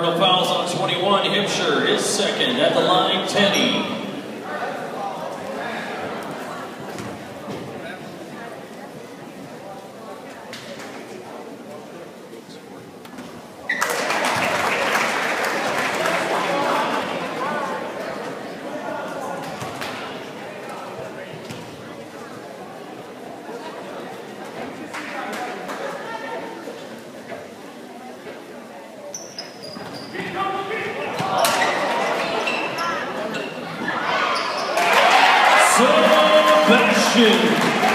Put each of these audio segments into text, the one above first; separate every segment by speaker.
Speaker 1: Cardinal fouls on 21, Hipsher, his second. At the line, Tenney. Sebastian.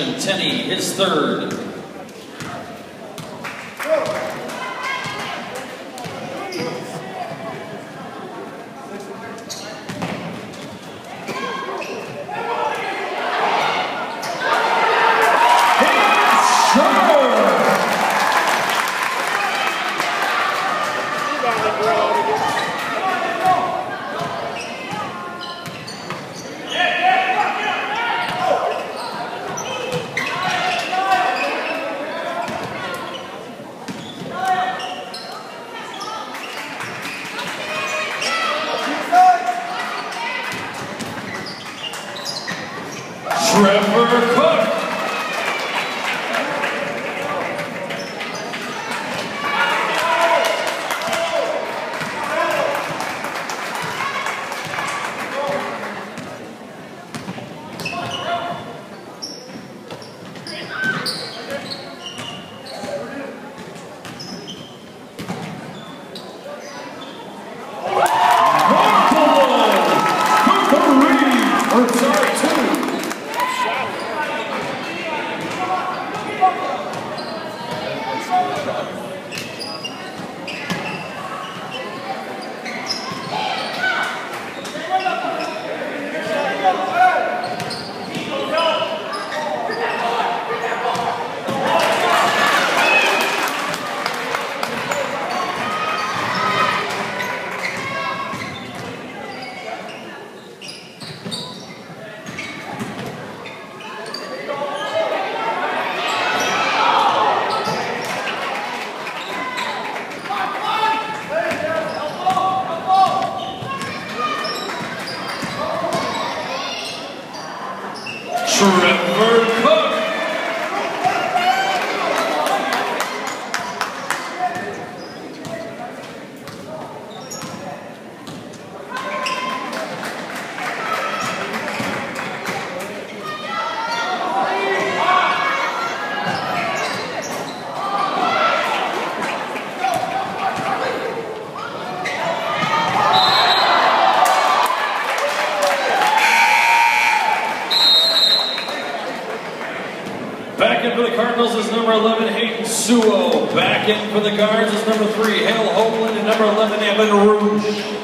Speaker 1: Tenney, his third. Never Suo back in for the guards is number three, Hale Hoagland, and number 11, Evan Rouge.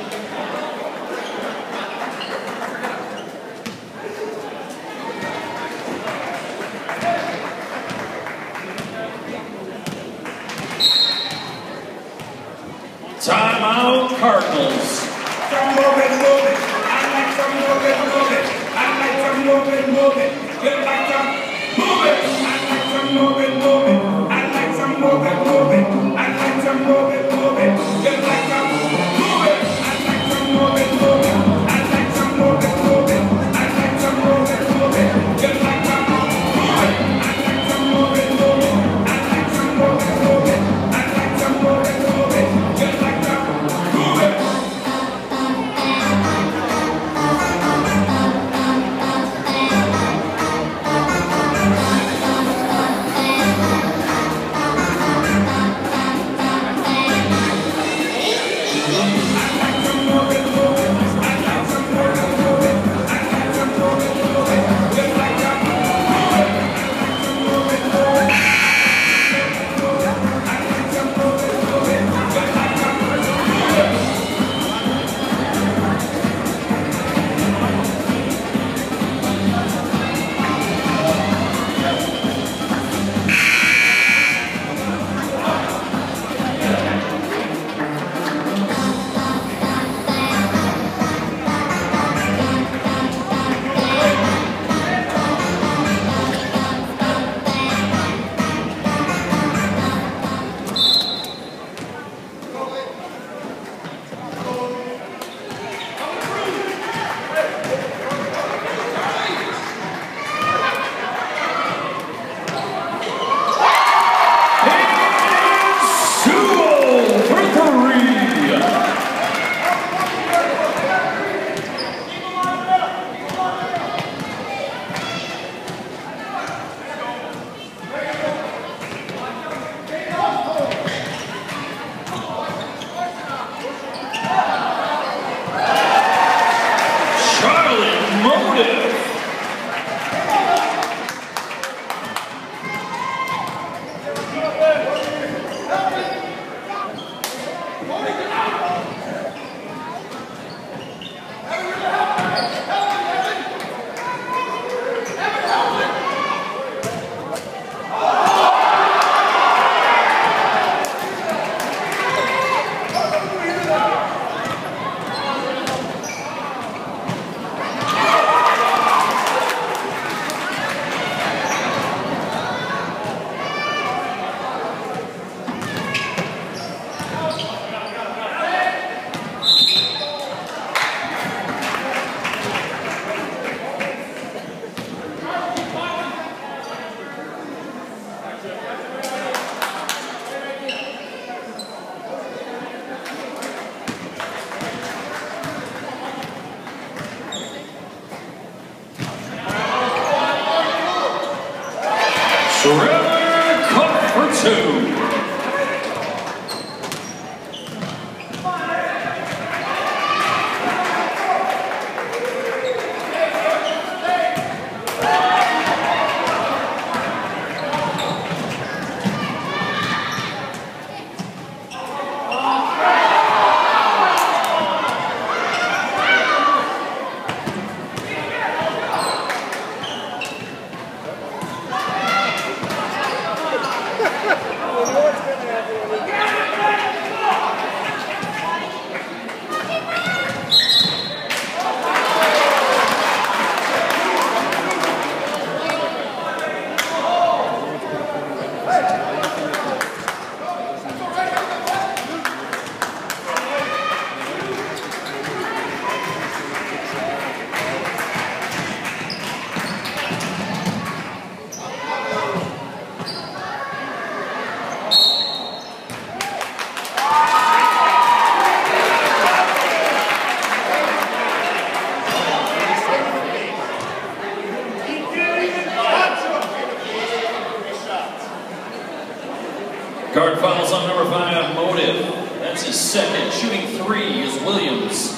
Speaker 1: Second shooting three is Williams.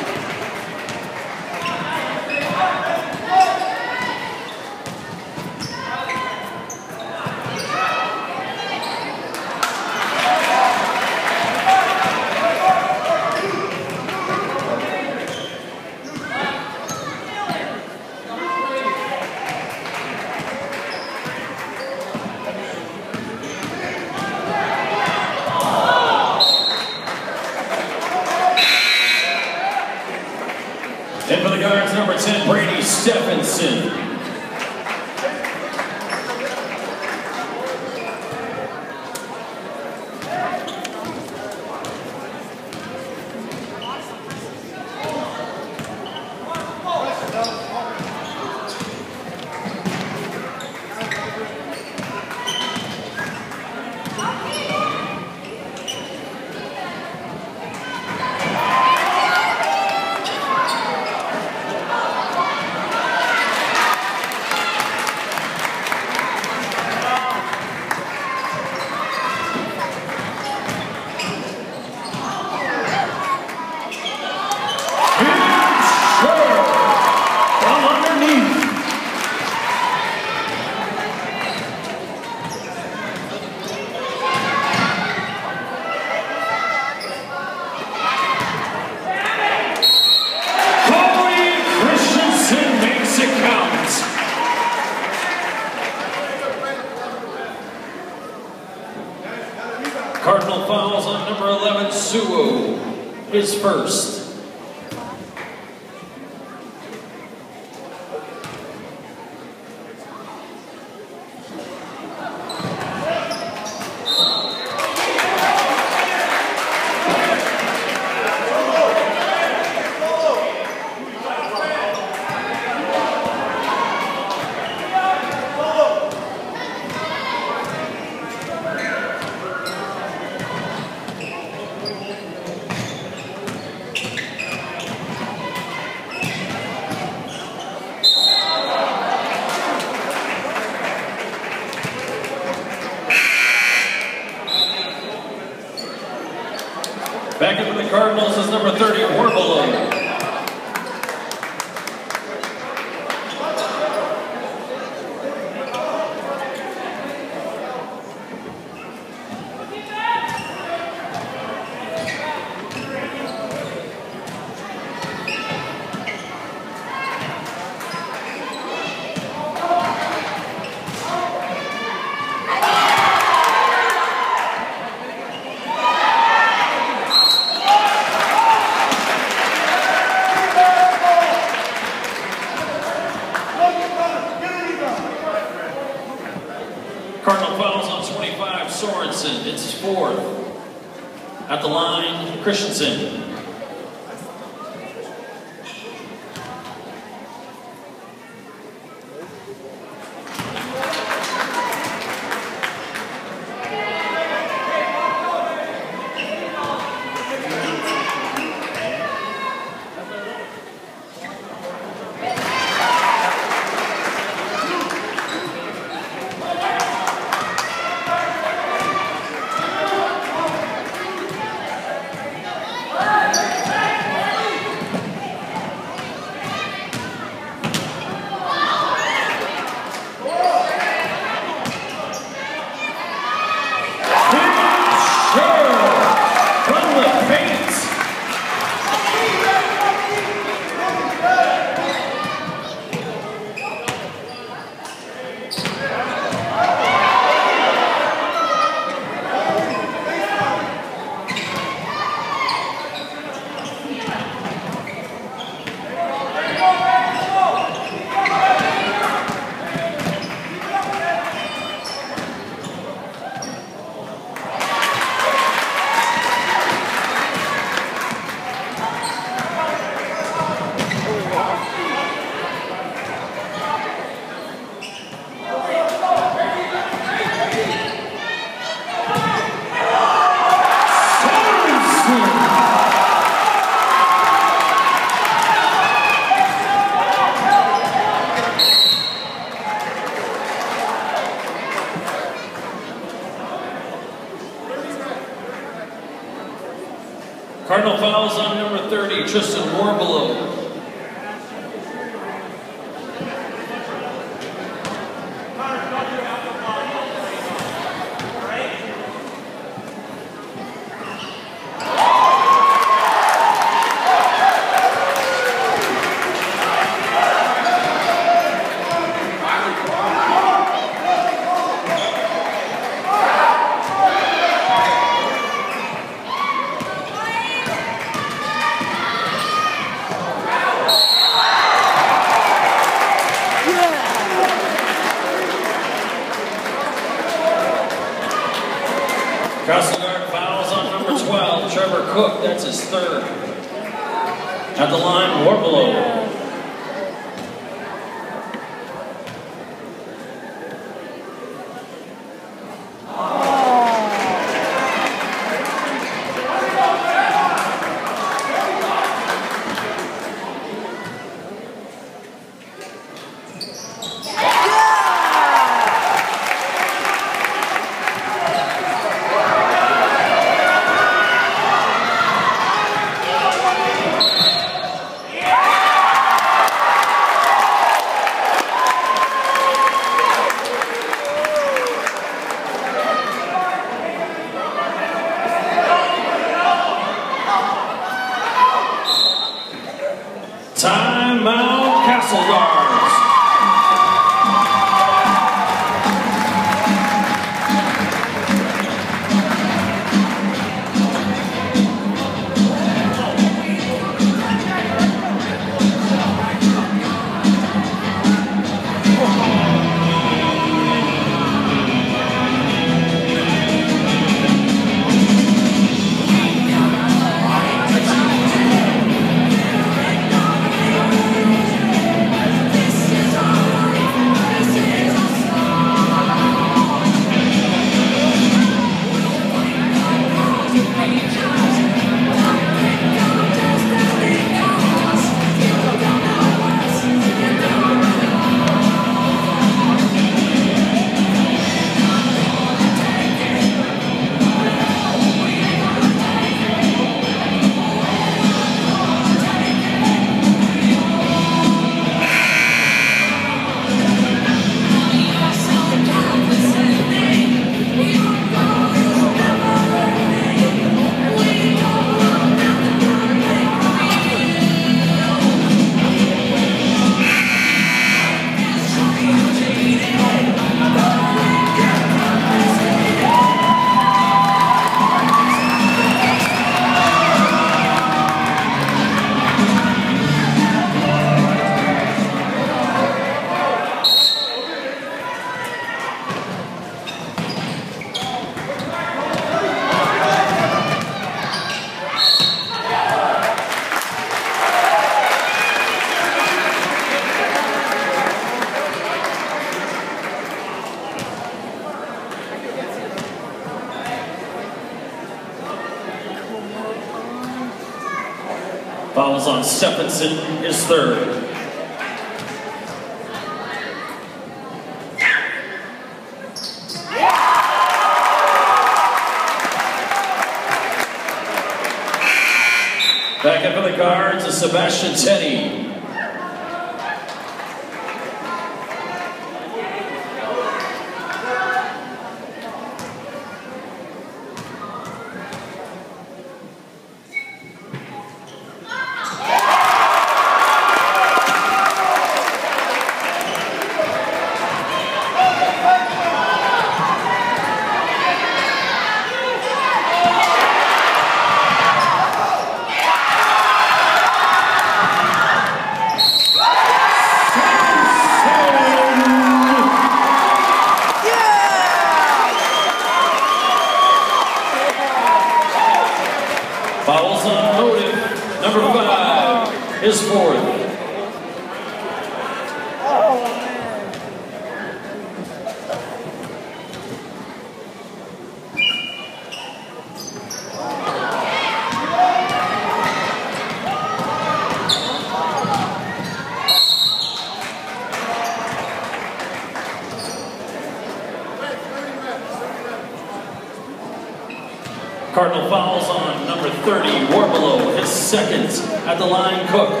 Speaker 1: Cardinal fouls on number 30, Warbelow, his second at the line, Cook.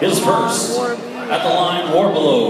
Speaker 1: His first at the line, Warblow.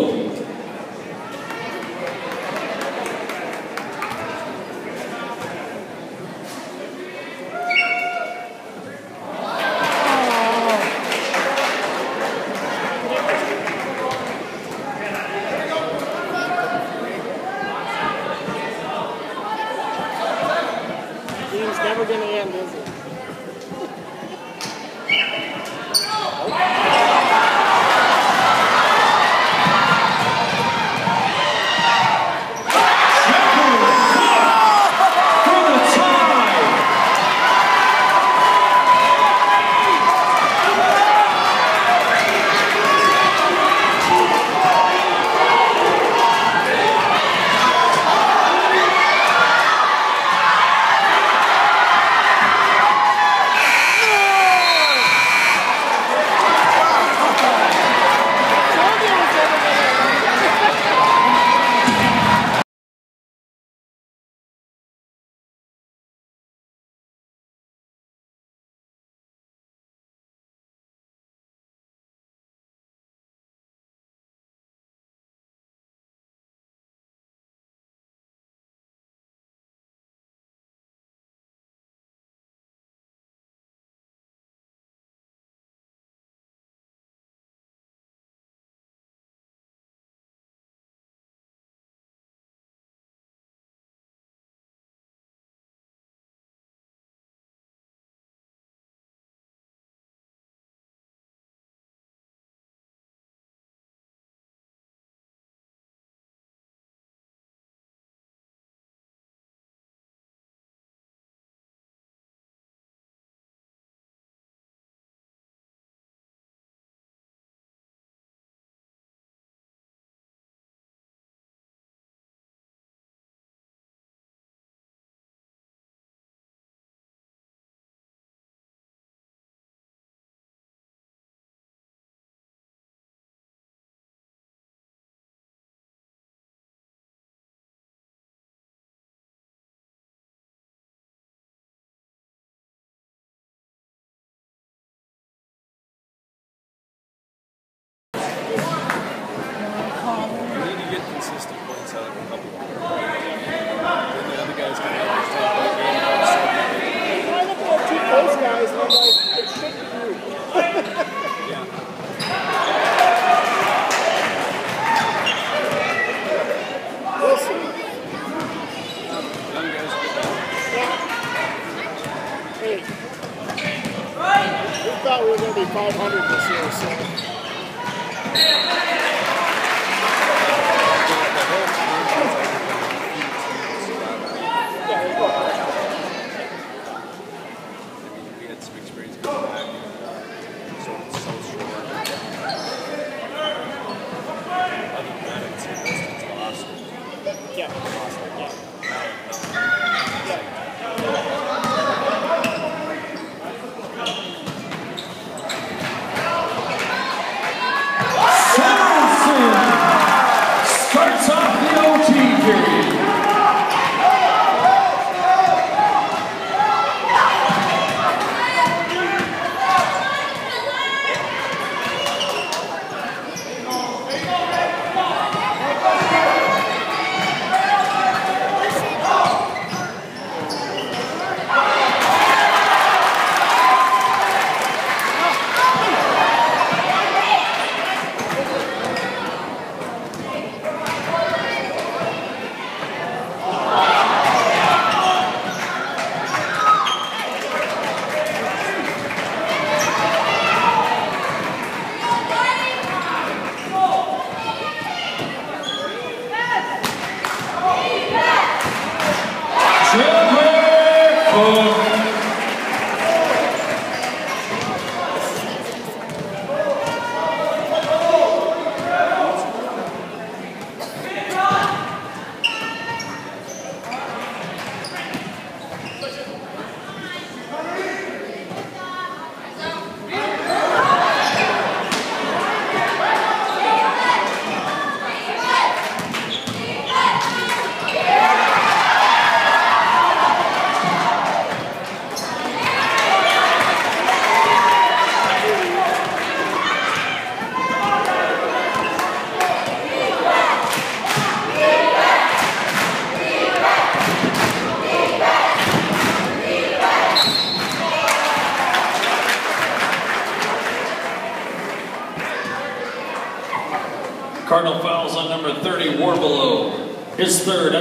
Speaker 2: His third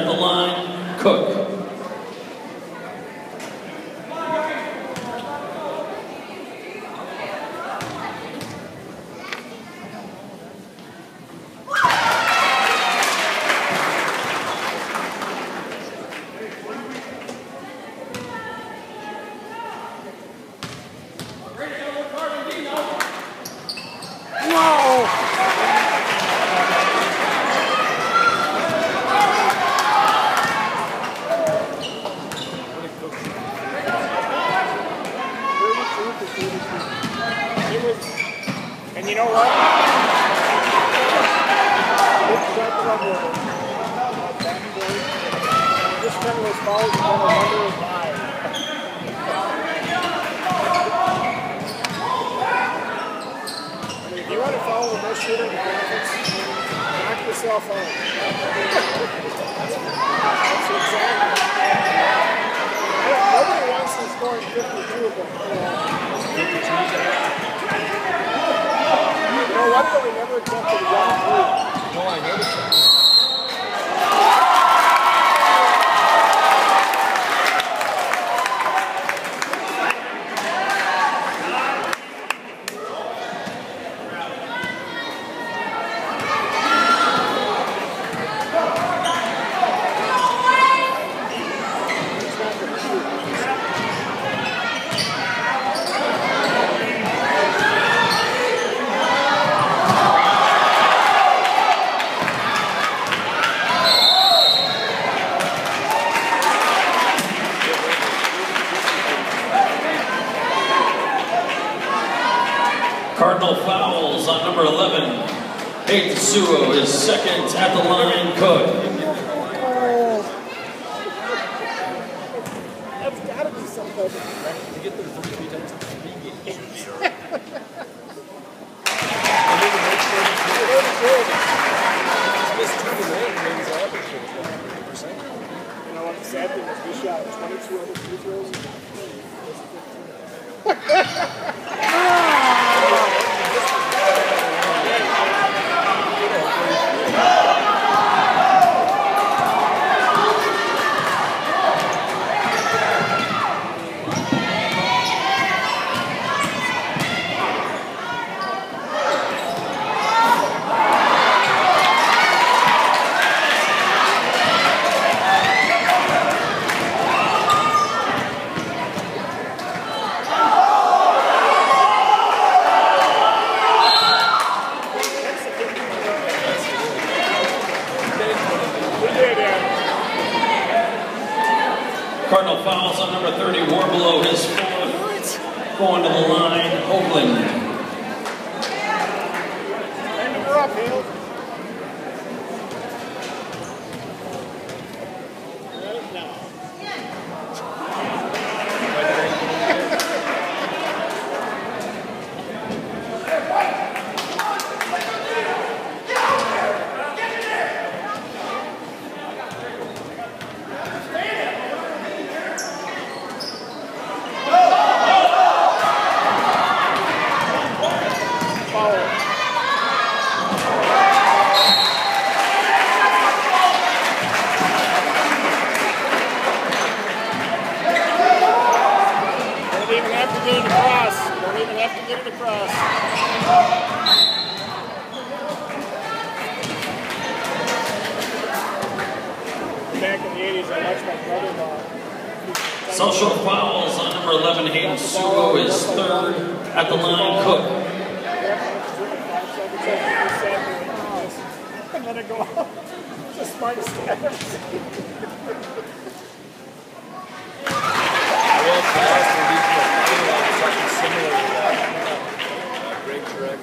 Speaker 3: Uh, great director,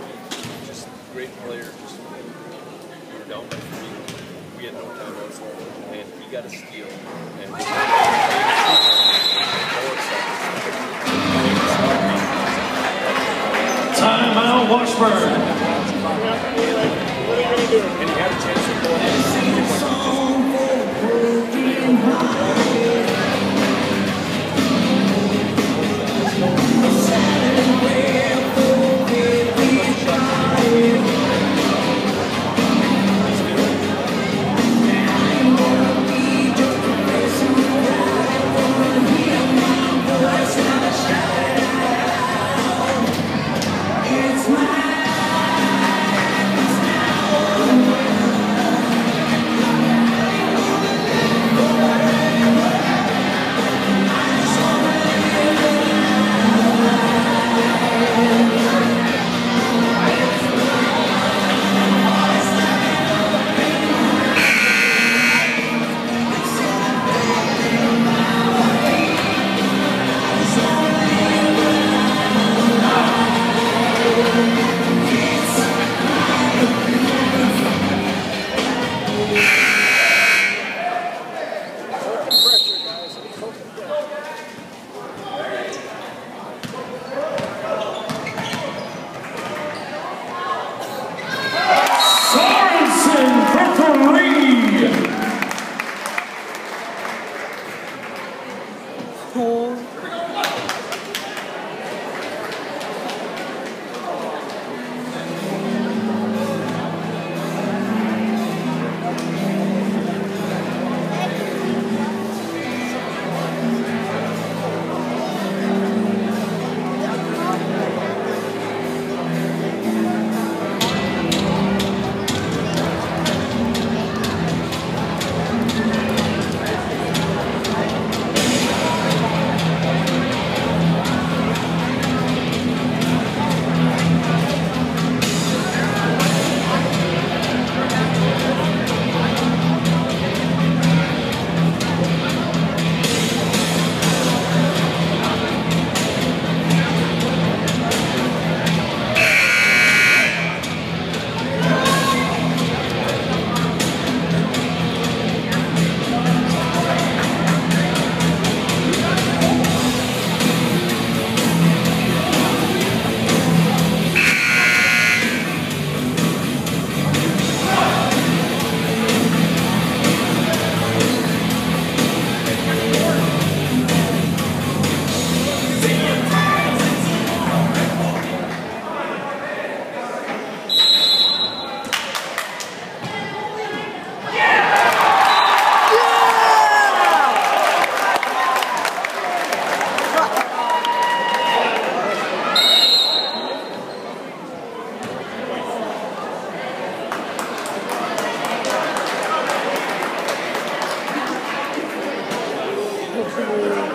Speaker 3: just
Speaker 4: great player. Just we were down and he got a steal.
Speaker 2: Ooh.